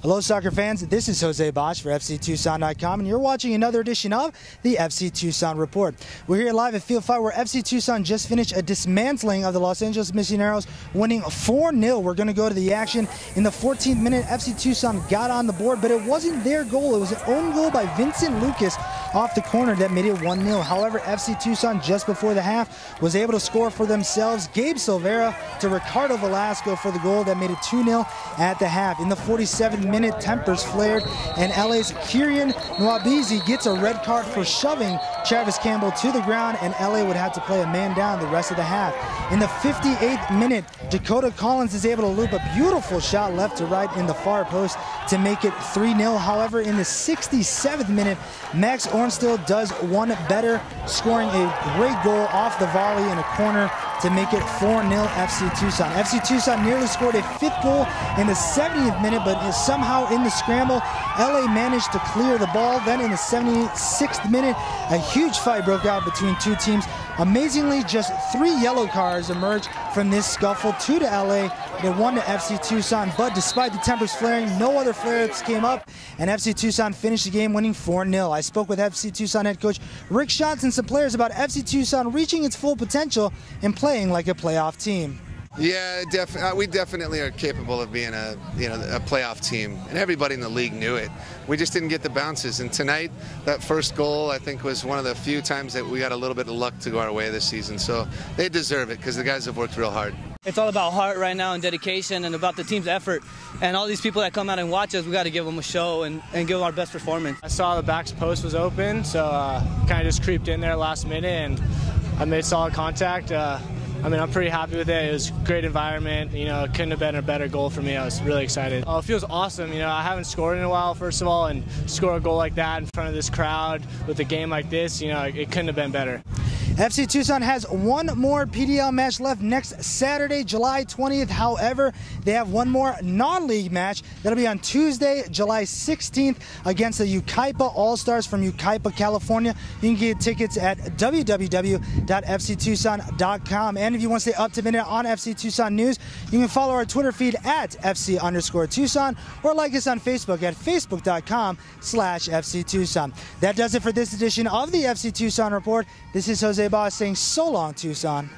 Hello, soccer fans. This is Jose Bosch for FCTucson.com, and you're watching another edition of the FC Tucson Report. We're here live at Field 5, where FC Tucson just finished a dismantling of the Los Angeles Misioneros, winning 4 0. We're going to go to the action. In the 14th minute, FC Tucson got on the board, but it wasn't their goal. It was an own goal by Vincent Lucas off the corner that made it 1 0. However, FC Tucson, just before the half, was able to score for themselves. Gabe Silvera to Ricardo Velazco for the goal that made it 2 0 at the half. In the 47th minute, tempers flared, and LA's Kirian Nwabizi gets a red card for shoving Travis Campbell to the ground, and LA would have to play a man down the rest of the half. In the 58th minute, Dakota Collins is able to loop a beautiful shot left to right in the far post to make it 3 0. However, in the 67th minute, Max Ornstil does one better, scoring a great goal off the volley in a corner to make it 4-0 FC Tucson. FC Tucson nearly scored a fifth goal in the 70th minute, but somehow in the scramble, LA managed to clear the ball. Then in the 76th minute, a huge fight broke out between two teams. Amazingly, just three yellow cards emerged from this scuffle, two to LA, the one to FC Tucson. But despite the tempers flaring, no other flare-ups came up, and FC Tucson finished the game winning 4-0. I spoke with FC Tucson head coach Rick Schantz and some players about FC Tucson reaching its full potential and playing like a playoff team. Yeah, def- uh, we definitely are capable of being a you know a playoff team, and everybody in the league knew it. We just didn't get the bounces, and tonight that first goal I think was one of the few times that we got a little bit of luck to go our way this season. So they deserve it because the guys have worked real hard. It's all about heart right now and dedication, and about the team's effort. And all these people that come out and watch us, we got to give them a show and, and give them our best performance. I saw the back's post was open, so uh, kind of just creeped in there last minute, and I made solid contact. Uh, I mean, I'm pretty happy with it. It was great environment. You know, it couldn't have been a better goal for me. I was really excited. Oh, it feels awesome. You know, I haven't scored in a while, first of all, and score a goal like that in front of this crowd with a game like this, you know, it couldn't have been better. FC Tucson has one more PDL match left next Saturday, July 20th. However, they have one more non-league match that'll be on Tuesday, July 16th against the Yucaipa All-Stars from Yucaipa, California. You can get tickets at www.fctucson.com. And if you want to stay up to minute on FC Tucson news, you can follow our Twitter feed at FC underscore Tucson or like us on Facebook at facebook.com slash FC Tucson. That does it for this edition of the FC Tucson Report. This is Jose Bosch saying so long, Tucson.